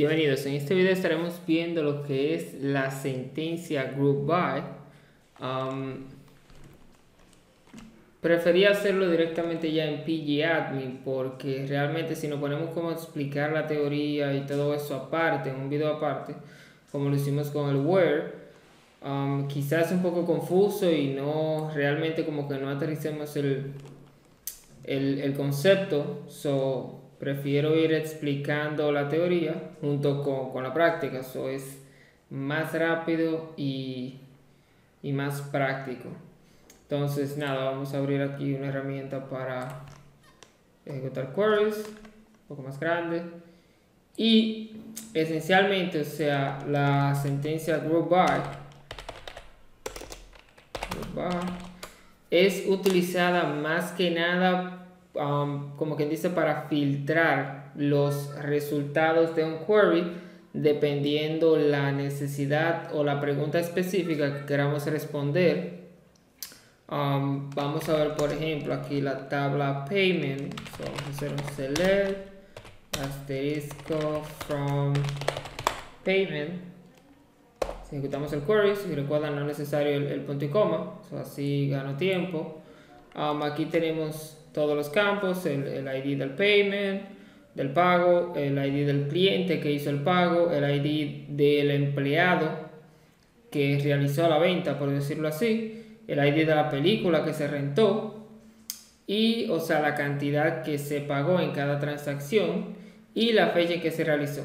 Bienvenidos, en este video estaremos viendo lo que es la sentencia group by. Um, prefería hacerlo directamente ya en pgadmin porque realmente si nos ponemos como explicar la teoría y todo eso aparte, en un video aparte, como lo hicimos con el where, um, quizás un poco confuso y no realmente como que no aterricemos el, el, el concepto. So, prefiero ir explicando la teoría junto con, la práctica. Eso es más rápido y, más práctico. Entonces, nada, vamos a abrir aquí una herramienta para ejecutar queries, un poco más grande. Y esencialmente, o sea, la sentencia group by es utilizada más que nada Um, como quien dice, para filtrar los resultados de un query dependiendo la necesidad o la pregunta específica que queramos responder. Um, vamos a ver, por ejemplo, aquí la tabla payment. vamos a hacer un select asterisco from payment. Si ejecutamos el query, si recuerdan, no es necesario el, punto y coma, así gano tiempo. Um, aquí tenemos todos los campos, el, ID del payment, del pago, el ID del cliente que hizo el pago, el ID del empleado que realizó la venta, por decirlo así, el ID de la película que se rentó y, o sea, la cantidad que se pagó en cada transacción y la fecha que se realizó.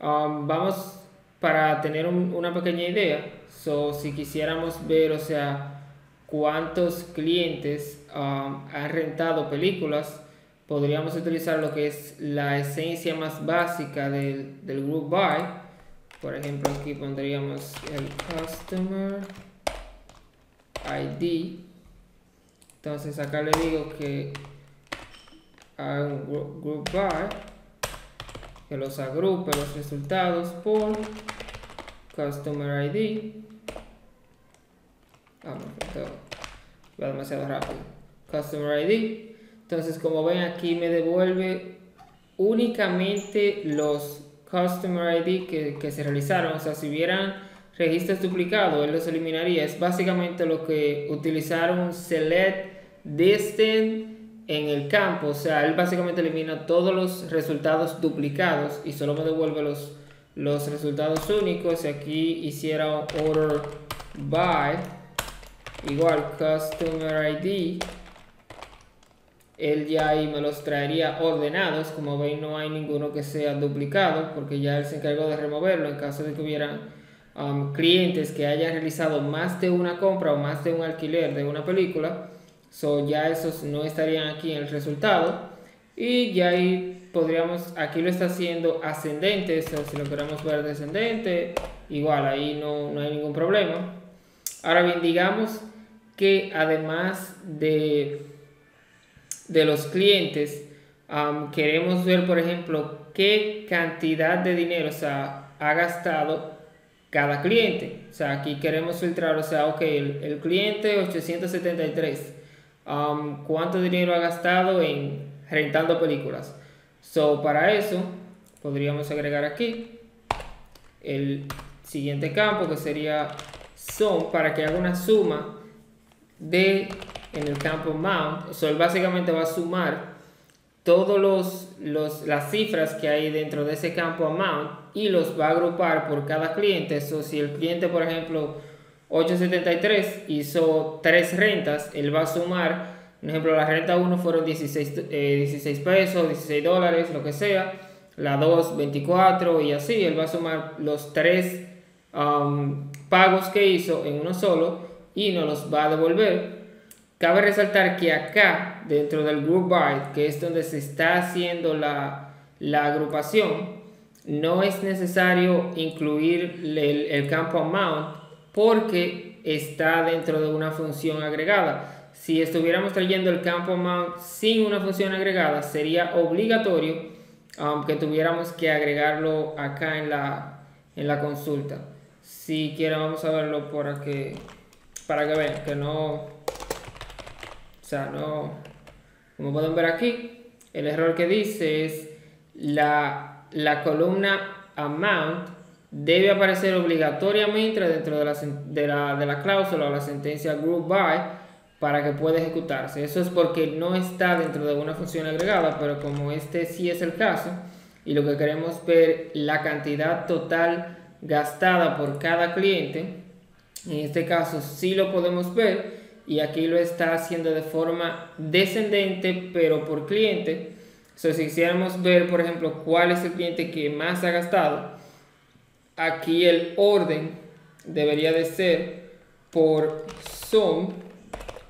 Um, vamos para tener una pequeña idea, so, si quisiéramos ver, o sea, cuántos clientes um, han rentado películas, podríamos utilizar lo que es la esencia más básica del, del group by. Por ejemplo, aquí pondríamos el customer ID. Entonces acá le digo que haga un group by que los agrupe los resultados por customer ID Ah, Va demasiado rápido. Customer ID. Entonces, como ven aquí me devuelve únicamente los Customer ID que, se realizaron. O sea, si hubieran registros duplicados, él los eliminaría. Es básicamente lo que utilizaron select distance en el campo. O sea, él básicamente elimina todos los resultados duplicados y solo me devuelve los, los resultados únicos. Si aquí hiciera order by igual customer ID él ya ahí me los traería ordenados como ven no hay ninguno que sea duplicado porque ya él se encargó de removerlo en caso de que hubieran um, clientes que hayan realizado más de una compra o más de un alquiler de una película. So ya esos no estarían aquí en el resultado. Y ya ahí podríamos aquí lo está haciendo ascendente so si lo queremos ver descendente igual ahí no, no hay ningún problema. Ahora bien digamos que además de, de los clientes, queremos ver, por ejemplo, qué cantidad de dinero ha gastado cada cliente. O sea, aquí queremos filtrar, o sea, ok, el, cliente 873, ¿cuánto dinero ha gastado en rentando películas? So, para eso, podríamos agregar aquí el siguiente campo que sería son para que haga una suma de en el campo mount. So, él básicamente va a sumar todos los, las cifras que hay dentro de ese campo amount y los va a agrupar por cada cliente. So, si el cliente, por ejemplo, 873 hizo tres rentas, él va a sumar, por ejemplo, la renta 1 fueron 16, 16 eh, pesos, 16 dólares, lo que sea. La 2, 24 y así. Él va a sumar los tres um, pagos que hizo en uno solo y nos los va a devolver. Cabe resaltar que acá, dentro del group by, que es donde se está haciendo la, agrupación, no es necesario incluir el, campo amount porque está dentro de una función agregada. Si estuviéramos trayendo el campo amount sin una función agregada, sería obligatorio aunque tuviéramos que agregarlo acá en la, en la consulta. Si quieren, vamos a verlo por aquí para que vean que no, o sea, no, como pueden ver aquí, el error que dice es la, la columna amount debe aparecer obligatoriamente dentro de la, de la, de la cláusula o la sentencia group by para que pueda ejecutarse. Eso es porque no está dentro de una función agregada, pero como este sí es el caso y lo que queremos ver la cantidad total gastada por cada cliente, en este caso sí lo podemos ver y aquí lo está haciendo de forma descendente pero por cliente. si quisiéramos ver, por ejemplo, cuál es el cliente que más ha gastado, aquí el orden debería de ser por sum,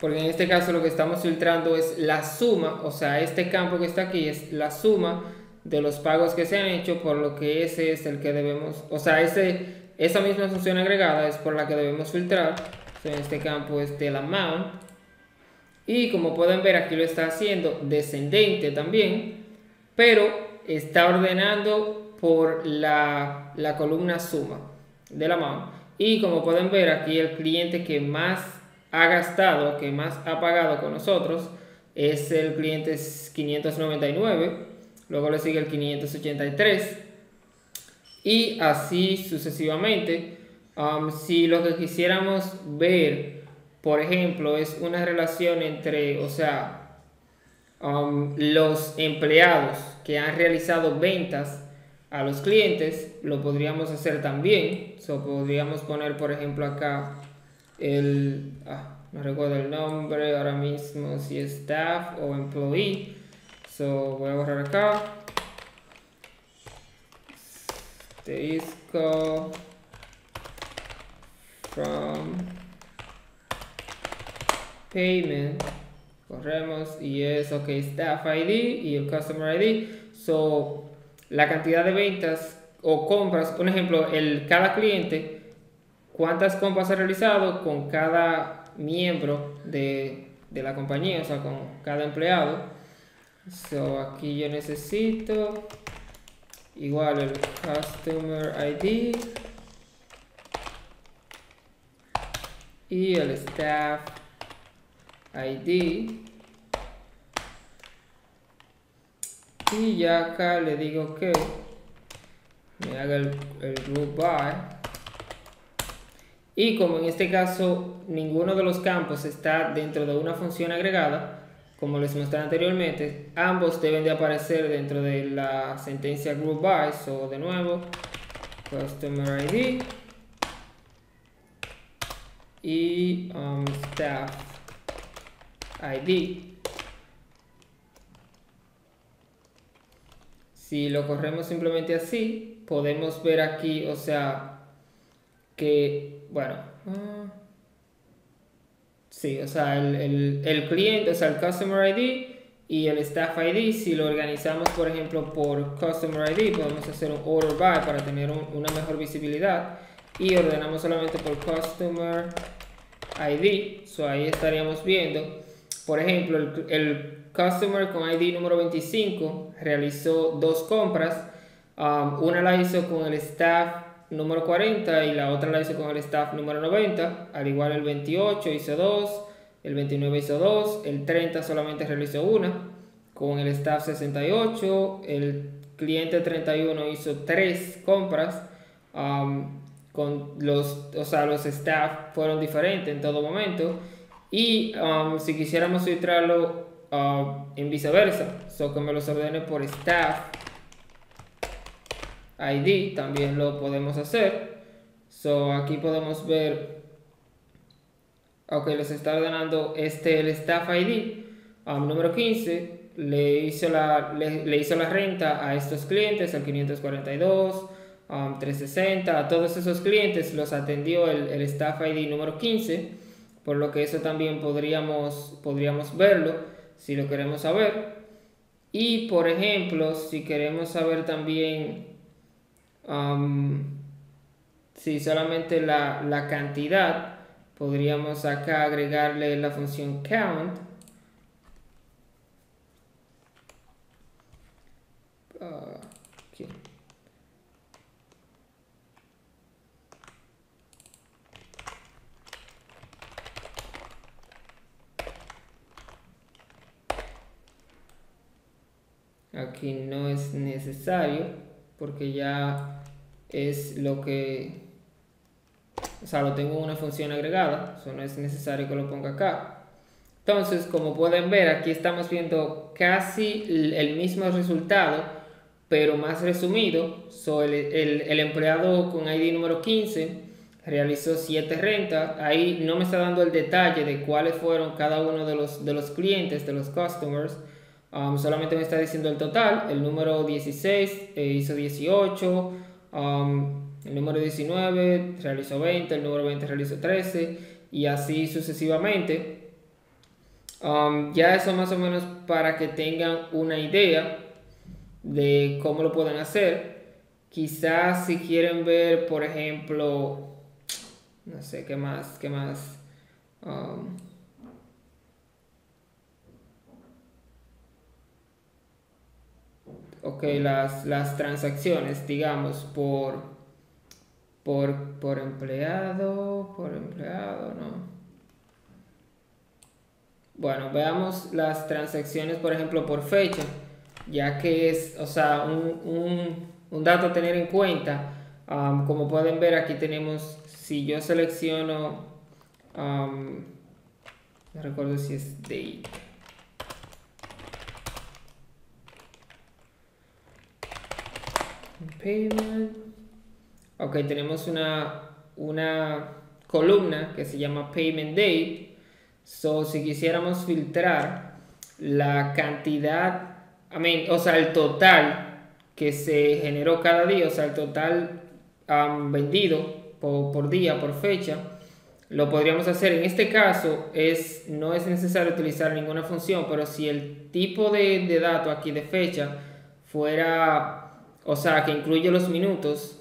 porque en este caso lo que estamos filtrando es la suma, o sea, este campo que está aquí es la suma de los pagos que se han hecho, por lo que ese es el que debemos, o sea, ese, esa misma función agregada es por la que debemos filtrar, en este campo es del amount, y como pueden ver aquí lo está haciendo descendente también, pero está ordenando por la, columna suma de la mano. Y como pueden ver aquí el cliente que más ha gastado, que más ha pagado con nosotros, es el cliente 599, luego le sigue el 583 y así sucesivamente. Um, si lo que quisiéramos ver, por ejemplo, es una relación entre, o sea, um, los empleados que han realizado ventas a los clientes, lo podríamos hacer también. So, podríamos poner, por ejemplo, acá el, ah, no recuerdo el nombre ahora mismo, si es staff o employee. So, voy a borrar acá. Asterisco from payment. Corremos y es ok, staff ID y el customer ID. So, la cantidad de ventas o compras, un ejemplo, el, cada cliente, cuántas compras ha realizado con cada miembro de, de la compañía, o sea, con cada empleado. So, aquí yo necesito igual el customer ID y el staff ID y ya acá le digo que me haga el, el group by. Y como en este caso ninguno de los campos está dentro de una función agregada como les mostré anteriormente ambos deben de aparecer dentro de la sentencia group by so de nuevo customer id y um, staff id Si lo corremos simplemente así, podemos ver aquí, o sea, que, bueno, uh, sí, o sea, el, el, cliente, o sea, el Customer ID y el Staff ID, si lo organizamos, por ejemplo, por Customer ID, podemos hacer un Order By para tener una mejor visibilidad y ordenamos solamente por Customer ID, so ahí estaríamos viendo, por ejemplo, el, el Customer con ID número 25 realizó dos compras. Um, una la hizo con el staff número 40 y la otra la hizo con el staff número 90. Al igual el 28 hizo dos, el 29 hizo dos, el 30 solamente realizó una. Con el staff 68, el cliente 31 hizo tres compras. Um, con los, o sea, los staff fueron diferentes en todo momento. Y um, si quisiéramos filtrarlo Um, en viceversa. So que me los ordene por staff ID también lo podemos hacer. So aquí podemos ver. Ok, les está ordenando este el staff ID. Um, número 15 le hizo, la, le, hizo la renta a estos clientes, al 542, 360, um, a todos esos clientes los atendió el, el, staff ID número 15, por lo que eso también podríamos, podríamos verlo si lo queremos saber. Y por ejemplo, si queremos saber también si solamente la, la, cantidad, podríamos acá agregarle la función count. Ah, aquí no es necesario porque ya es lo que, o sea, lo tengo en una función agregada, eso no es necesario que lo ponga acá. Entonces, como pueden ver, aquí estamos viendo casi el mismo resultado, pero más resumido. So, el, el, empleado con ID número 15 realizó 7 rentas. Ahí no me está dando el detalle de cuáles fueron cada uno de los, de los clientes, de los customers. Solamente me está diciendo el total. El número 16 eh, hizo 18. Um, el número 19 realizó 20. El número 20 realizó 13. Y así sucesivamente. Ya eso más o menos para que tengan una idea de cómo lo pueden hacer. Quizás si quieren ver, por ejemplo, no sé qué más, qué más. Um, ok, las, las transacciones, digamos, por, por, por empleado, por empleado, no. Bueno, veamos las transacciones, por ejemplo, por fecha, ya que es, o sea, un, dato a tener en cuenta. Como pueden ver, aquí tenemos, si yo selecciono, no recuerdo si es date. Payment. Ok, tenemos una, una columna que se llama Payment Date So, si quisiéramos filtrar la cantidad, o sea, el total que se generó cada día, o sea, el total vendido por, día, por fecha, lo podríamos hacer. En este caso, es, no es necesario utilizar ninguna función, pero si el tipo de, de dato aquí de fecha fuera, o sea, que incluye los minutos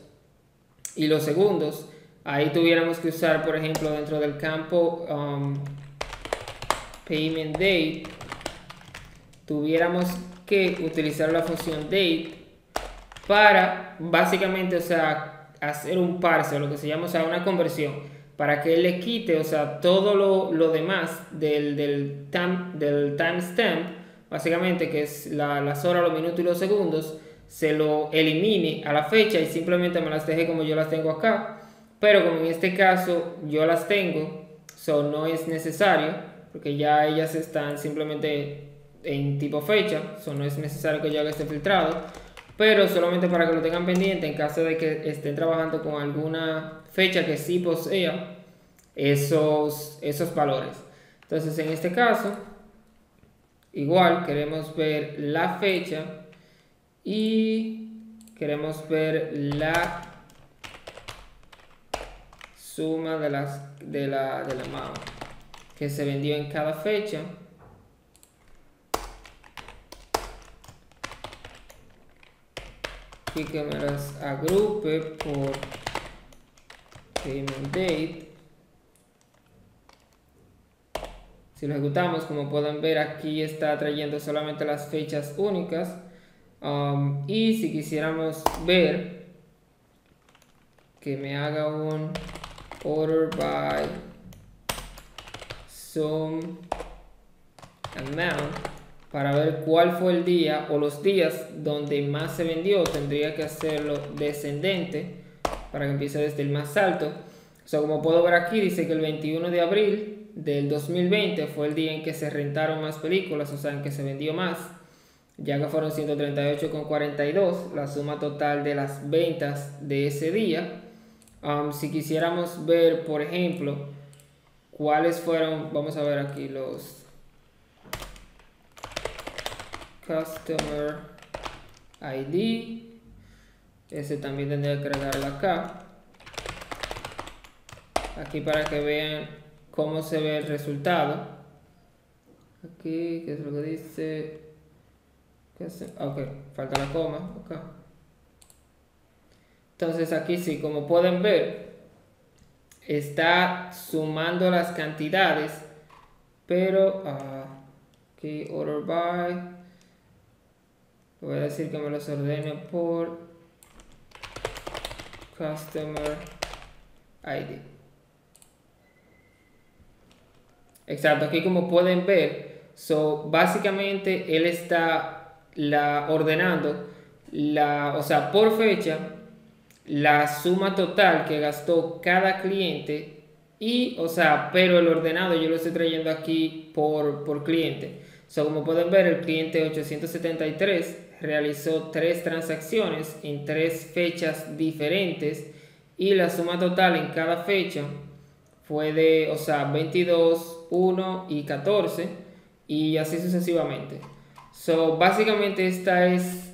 y los segundos, ahí tuviéramos que usar, por ejemplo, dentro del campo payment date, tuviéramos que utilizar la función date para básicamente, o sea, hacer un parse, lo que se llama, o sea, una conversión, para que él le quite, o sea, todo lo, demás del, del, del timestamp, básicamente que es las horas, los minutos y los segundos, se lo elimine a la fecha y simplemente me las deje como yo las tengo acá. Pero como en este caso yo las tengo, so no es necesario porque ya ellas están simplemente en tipo fecha, eso no es necesario que yo haga este filtrado, pero solamente para que lo tengan pendiente en caso de que estén trabajando con alguna fecha que sí posea esos, esos valores. Entonces en este caso, igual queremos ver la fecha y queremos ver la suma de, las, de la, de la que se vendió en cada fecha. Y que me las agrupe por payment date. Si lo ejecutamos, como pueden ver, aquí está trayendo solamente las fechas únicas. Um, y si quisiéramos ver que me haga un order by amount para ver cuál fue el día o los días donde más se vendió tendría que hacerlo descendente para que empiece desde el más alto. O como puedo ver aquí dice que el 21 de abril del 2020 fue el día en que se rentaron más películas o sea en que se vendió más ya que fueron 138,42 la suma total de las ventas de ese día um, si quisiéramos ver por ejemplo ¿Cuáles fueron? Vamos a ver aquí los Customer ID. Ese también tendría que agregarlo acá. Aquí para que vean cómo se ve el resultado. Aquí, ¿qué es lo que dice? Ok, falta la coma acá. Entonces aquí sí, como pueden ver, está sumando las cantidades, pero aquí order by, voy a decir que me los ordene por customer ID. Exacto, aquí como pueden ver, so básicamente él está la ordenando la, o sea, por fecha la suma total que gastó cada cliente y, o sea, pero el ordenado yo lo estoy trayendo aquí por, por cliente. So, como pueden ver, el cliente 873 realizó tres transacciones en tres fechas diferentes y la suma total en cada fecha fue de, o sea, 22, 1 y 14 y así sucesivamente. So, básicamente esta es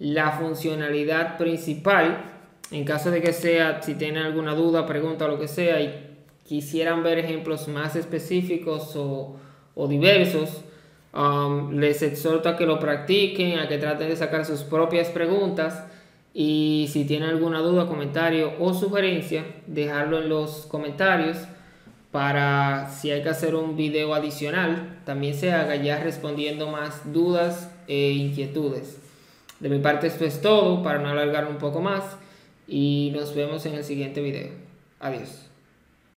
la funcionalidad principal. En caso de que sea, si tienen alguna duda, pregunta o lo que sea y quisieran ver ejemplos más específicos o, o diversos, um, les exhorto a que lo practiquen, a que traten de sacar sus propias preguntas y si tienen alguna duda, comentario o sugerencia, dejarlo en los comentarios para si hay que hacer un video adicional, también se haga ya respondiendo más dudas e inquietudes. De mi parte esto es todo para no alargar un poco más y nos vemos en el siguiente video. Adiós.